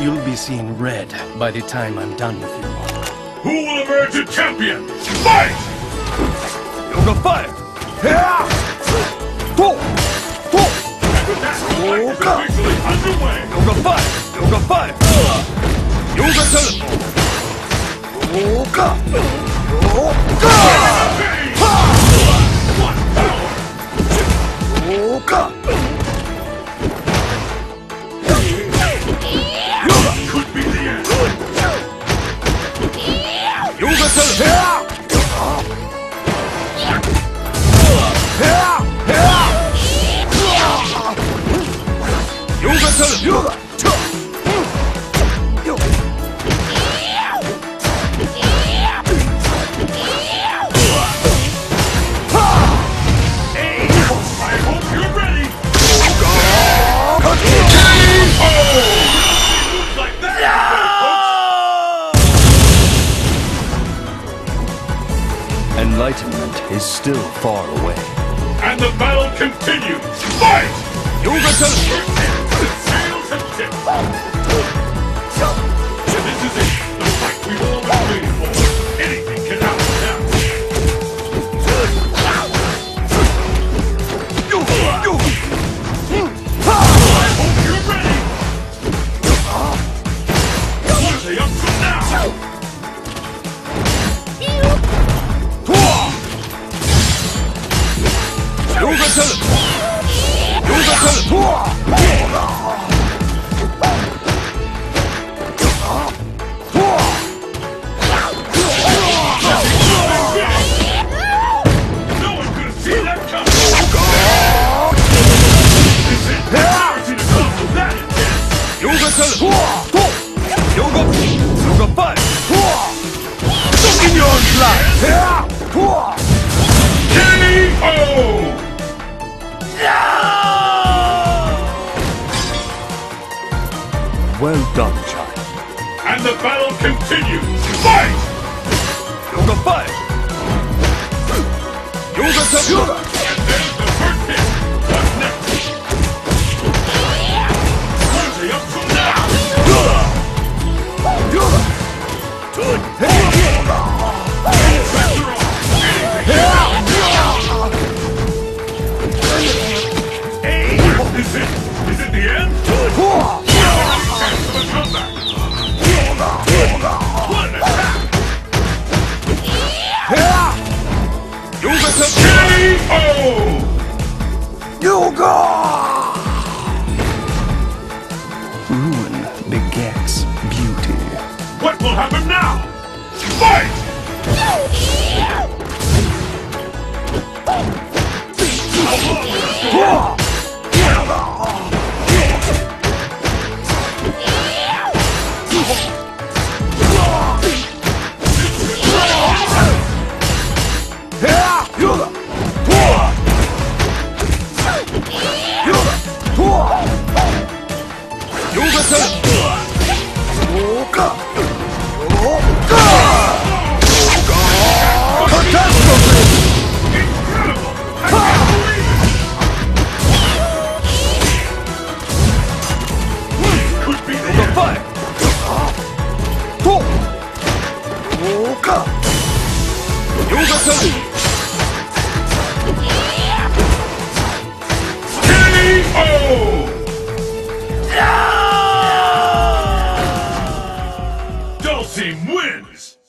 You'll be seeing red by the time I'm done with you. Who will emerge a champion? Fight! Yoga fire! Yeah! Two! Two! That fight is officially underway! Yoga fire! Yoga fire! Yoga teleport! Yoga! Yoga! Enlightenment is still far away. And the battle continues! Fight! 両ガチャ両ガチャ K.O. Well done, child. And the battle continues! Fight! Yoga fire! Yoga teleport! And there's the first hit! What's next? Are up to now? Pressure on! Anything Is it? Is it the end? K.O. Yoga! Ruin begets beauty. What will happen now? Fight! なさいそうか。そうかそうかカタストフはっとそうかようがさん Dhalsim wins!